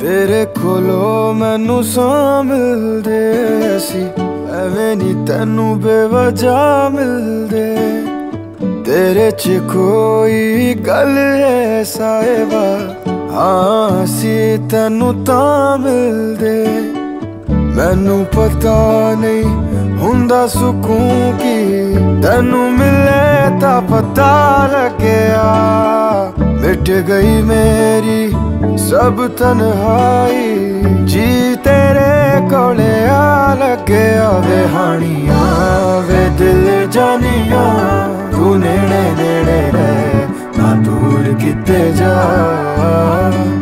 ਤੇਰੇ ਕੋਲੋਂ ਮੈਨੂੰ ਸਾਂ ਮਿਲਦੇ ਸੀ। ਐਵੇਂ ਨਹੀਂ ਤੈਨੂੰ ਬੇਵਜਾ ਮਿਲਦੇ। ਤੇਰੇ ਚ ਕੋਈ ਗੱਲ ਹੈ ਸਾਇਬਾ। ਹਾਂ ਸੀ ਤੈਨੂੰ ਤਾਂ ਮਿਲਦੇ। ਮੈਨੂੰ ਪਤਾ ਨਹੀਂ ਹੁੰਦਾ ਸਕੂਨ ਕੀ। ਤੈਨੂੰ ਮਿਲੇ ਤਾਂ ਪਤਾ ਲੱਗਿਆ। ਮਿਟ ਗਈ ਮੇਰੀ ਸਭ ਤਨਹਾਈ ਜੀ ਤੇਰੇ ਕੋਲੇ ਆ ਲੱਗਿਆ ਵੇ ਹਾਣੀਆਂ ਵੇ ਦਿਲ ਜਾਨੀਆਂ। ਤੂੰ ਨੇੜੇ ਨੇੜੇ ਰਹਿ, ਨਾ ਦੂਰ ਕਿਤੇ ਜਾ।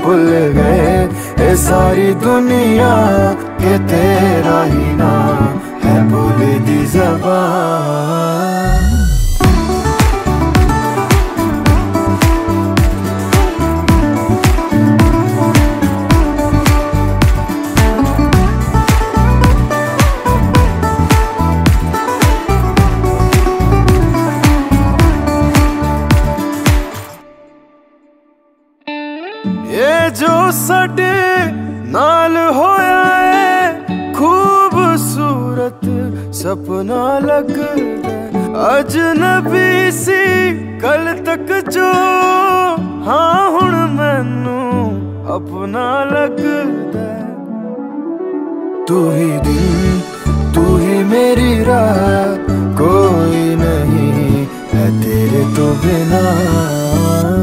ਭੁੱਲ ਗਏ ਇਹ ਸਾਰੀ ਦੁਨੀਆ ਕਿ ਤੇਰਾ ਹੀ ਨਾਮ ਹੈ ਬੋਲੇ ਦੀ ਜ਼ਬਾਨ। ਇਹ ਜੋ ਸਾਡੇ ਨਾਲ ਹੋਇਆ ਏ, ਖੂਬਸੂਰਤ ਸੁਪਨਾ ਲੱਗਦਾ ਅਜਨਬੀ ਸੀ ਕੱਲ ਤੱਕ ਜੋ, ਹਾਂ ਹੁਣ ਮੈਨੂੰ ਆਪਣਾ ਲੱਗਦਾ ਤੂੰ ਹੀ ਦਿਨ ਤੂੰ ਹੀ ਮੇਰੀ ਰਾਹ, ਕੋਈ ਨਹੀਂ ਹੈ ਤੇਰੇ ਤੋਂ ਬਿਨਾ।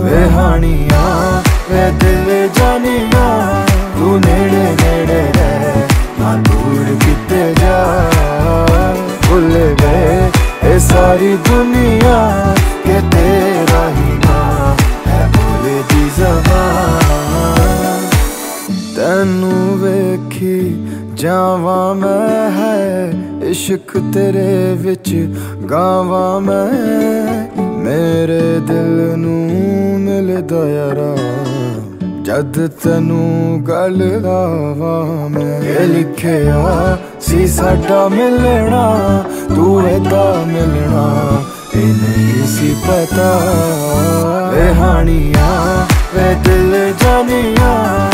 ਵੇ ਹਾਣੀਆਂ, ਵੇ ਦਿਲ ਜਾਨੀਆਂ ਤੂੰ ਨੇੜੇ ਨੇੜੇ ਰਹਿ ਨਾ ਦੂਰ ਕਿਤੇ ਜਾ ਭੁੱਲ ਗਏ ਇਹ ਸਾਰੀ ਦੁਨੀਆ ਕਿ ਤੇਰਾ ਹੀ ਨਾਮ ਹੈ ਬੋਲੇ ਦੀ ਜ਼ਬਾਨ ਤੈਨੂੰ ਵੇਖੀ ਜਾਵਾਂ ਮੈਂ ਹੈ ਇਸ਼ਕ ਤੇਰੇ ਵਿੱਚ ਗਾਵਾਂ ਮੈਂ ਮੇਰੇ ਦਿਲ ਨੂੰ ਮਿਲਦਾ ਯਾਰਾ ਜਦ ਤੈਨੂੰ ਗੱਲ ਲਾਵਾਂ ਮੈਂ, ਇਹ ਲਿਖਿਆ ਸੀ ਸਾਡਾ ਮਿਲਣਾ, ਤੂੰ ਇਹਦਾ ਮਿਲਣਾ ਇਹ ਨਹੀਂ ਸੀ ਪਤਾ। ਵੇ ਵੇ ਦਿਲ ਜਾਨੀਆਂ